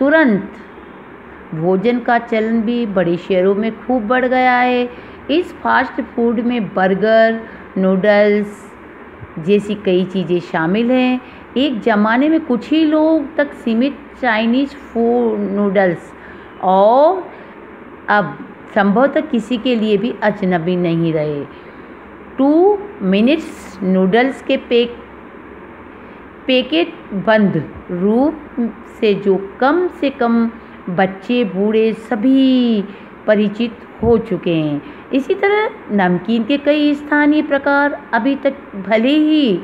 तुरंत। भोजन का चलन भी बड़े शहरों में खूब बढ़ गया है। इस फास्ट फ़ूड में बर्गर, नूडल्स जैसी कई चीज़ें शामिल हैं। एक ज़माने में कुछ ही लोग तक सीमित चाइनीज़ फ़ूड, नूडल्स और अब संभवतः किसी के लिए भी अजनबी नहीं रहे। टू मिनट्स नूडल्स के पैक पैकेट बंद। रूप से जो कम से कम बच्चे, बूढ़े सभी परिचित हो चुके हैं। इसी तरह नमकीन के कई स्थानीय प्रकार अभी तक भले ही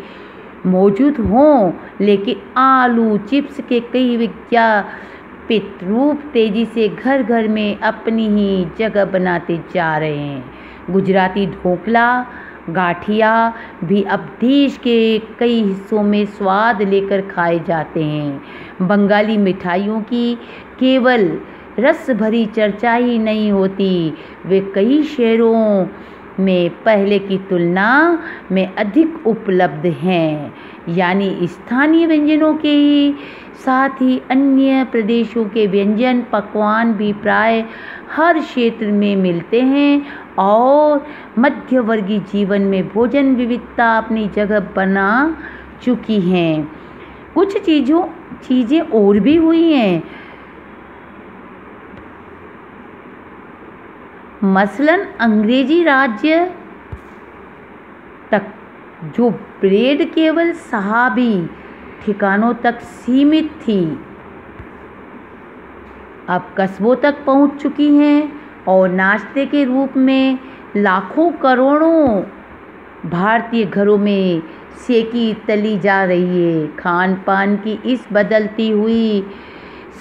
मौजूद हों, लेकिन आलू, चिप्स के कई विज्ञापित रूप तेज़ी से घर घर में अपनी ही जगह बनाते जा रहे हैं। गुजराती ढोकला गाठिया भी अब देश के कई हिस्सों में स्वाद लेकर खाए जाते हैं। बंगाली मिठाइयों की केवल रस भरी चर्चा ही नहीं होती। वे कई शहरों में पहले की तुलना में अधिक उपलब्ध हैं। यानी स्थानीय व्यंजनों के ही साथ ही अन्य प्रदेशों के व्यंजन, पकवान भी प्राय हर क्षेत्र में मिलते हैं और मध्यवर्गीय जीवन में भोजन विविधता अपनी जगह बना चुकी हैं। कुछ चीज़ों, चीज़ें और भी हुई हैं। मसलन अंग्रेज़ी राज्य तक, जो ब्रेड केवल सहाबी ठिकानों तक सीमित थी, अब कस्बों तक पहुँच चुकी हैं और नाश्ते के रूप में लाखों करोड़ों भारतीय घरों में सेकी तली जा रही है। खान पान की इस बदलती हुई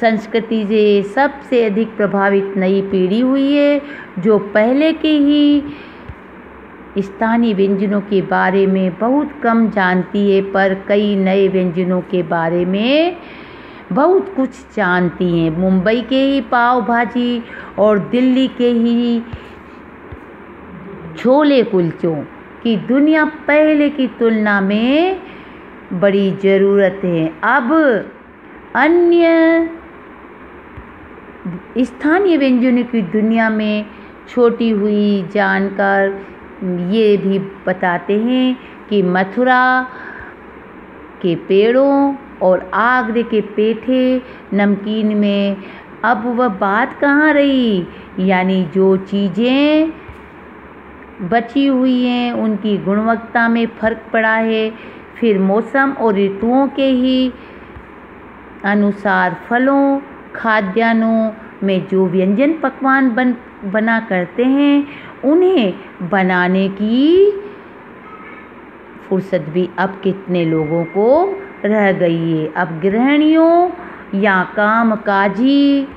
संस्कृति से सबसे अधिक प्रभावित नई पीढ़ी हुई है, जो पहले के ही स्थानीय व्यंजनों के बारे में बहुत कम जानती है, पर कई नए व्यंजनों के बारे में बहुत कुछ जानती हैं। मुंबई के ही पाव भाजी और दिल्ली के ही छोले कुलचों की दुनिया पहले की तुलना में बड़ी ज़रूरत है। अब अन्य स्थानीय व्यंजनों की दुनिया में छोटी हुई जानकर ये भी बताते हैं कि मथुरा के पेड़ों और आगरे के पेठे नमकीन में, अब वह बात कहाँ रही? यानी जो चीज़ें बची हुई हैं, उनकी गुणवत्ता में फ़र्क पड़ा है। फिर मौसम और ऋतुओं के ही अनुसार फलों खाद्यान्नों में जो व्यंजन पकवान बन, बना करते हैं, उन्हें बनाने की फुर्सत भी अब कितने लोगों को रह गई है। अब गृहिणियों या काम काजी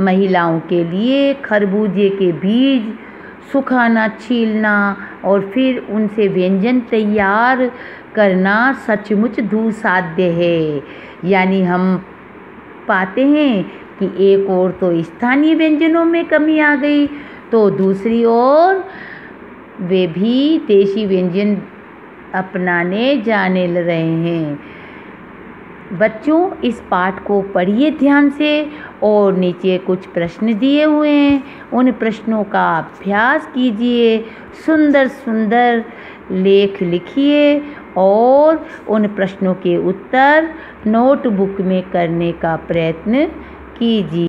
महिलाओं के लिए खरबूजे के बीज सुखाना, छीलना और फिर उनसे व्यंजन तैयार करना सचमुच दुसाध्य है। यानी हम पाते हैं कि एक और तो स्थानीय व्यंजनों में कमी आ गई तो दूसरी ओर वे भी देशी व्यंजन अपनाने जाने रहे हैं। बच्चों, इस पाठ को पढ़िए ध्यान से और नीचे कुछ प्रश्न दिए हुए हैं। उन प्रश्नों का अभ्यास कीजिए सुंदर सुंदर लेख लिखिए और उन प्रश्नों के उत्तर नोटबुक में करने का प्रयत्न कीजिए।